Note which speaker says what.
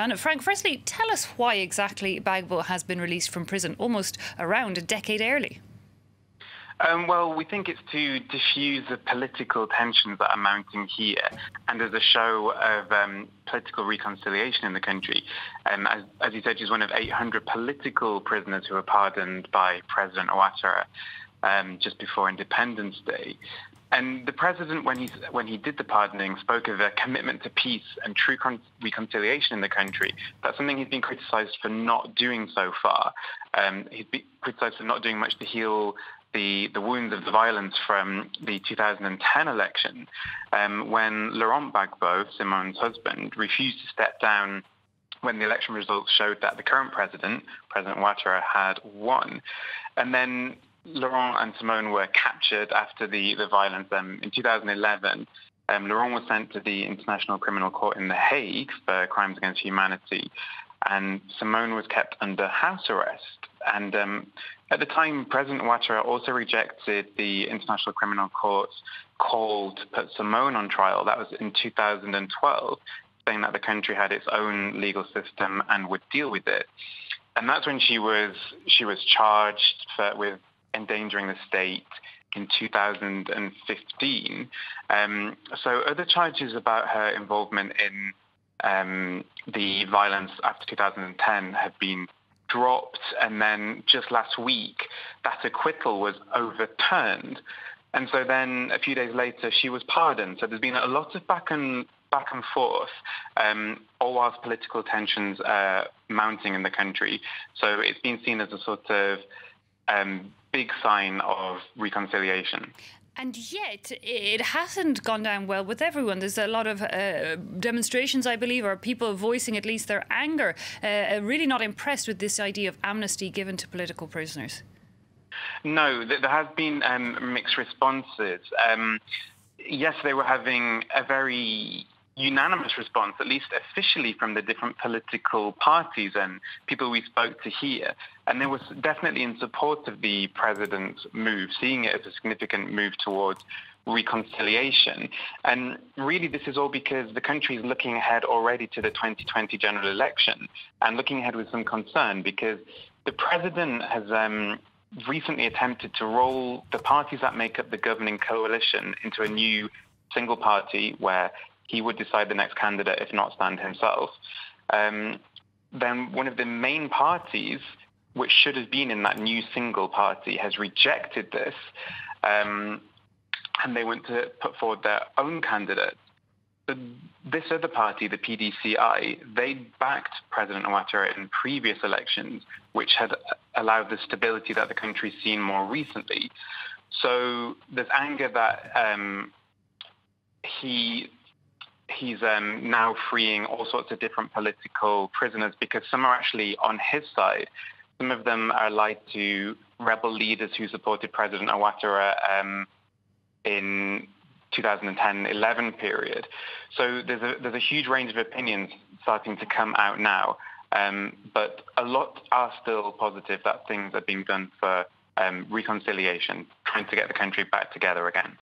Speaker 1: And Frank, firstly, tell us why exactly Gbagbo has been released from prison almost around a decade early.
Speaker 2: Um, well, we think it's to diffuse the political tensions that are mounting here and as a show of um, political reconciliation in the country. Um, as, as you said, she's one of 800 political prisoners who were pardoned by President Ouattara um, just before Independence Day. And the president, when he when he did the pardoning, spoke of a commitment to peace and true reconciliation in the country. That's something he's been criticised for not doing so far. Um, he's been criticised for not doing much to heal the, the wounds of the violence from the 2010 election, um, when Laurent Gbagbo, Simone's husband, refused to step down when the election results showed that the current president, President Ouattara, had won. And then Laurent and Simone were captured after the, the violence um, in 2011. Um, Laurent was sent to the International Criminal Court in The Hague for crimes against humanity, and Simone was kept under house arrest. And um, at the time, President Ouattara also rejected the International Criminal Court's call to put Simone on trial. That was in 2012, saying that the country had its own legal system and would deal with it. And that's when she was she was charged for, with endangering the state in 2015. Um, so other charges about her involvement in um, the violence after 2010 have been dropped, and then just last week, that acquittal was overturned. And so then a few days later, she was pardoned. So there's been a lot of back and back and forth, um, all whilst political tensions are mounting in the country. So it's been seen as a sort of um, big sign of reconciliation.
Speaker 1: And yet, it hasn't gone down well with everyone. There's a lot of uh, demonstrations, I believe, or people voicing at least their anger, uh, really not impressed with this idea of amnesty given to political prisoners.
Speaker 2: No, there has been um, mixed responses. Um, yes, they were having a very unanimous response, at least officially from the different political parties and people we spoke to here. And there was definitely in support of the president's move, seeing it as a significant move towards reconciliation. And really, this is all because the country is looking ahead already to the 2020 general election and looking ahead with some concern because the president has um, recently attempted to roll the parties that make up the governing coalition into a new single party where he would decide the next candidate, if not stand himself. Um, then one of the main parties, which should have been in that new single party, has rejected this. Um, and they want to put forward their own candidate. But this other party, the PDCI, they backed President Ouattara in previous elections, which had allowed the stability that the country's seen more recently. So there's anger that um, he he's um, now freeing all sorts of different political prisoners because some are actually on his side. Some of them are allied to rebel leaders who supported President Ouattara um, in 2010-11 period. So there's a, there's a huge range of opinions starting to come out now. Um, but a lot are still positive that things are being done for um, reconciliation, trying to get the country back together again.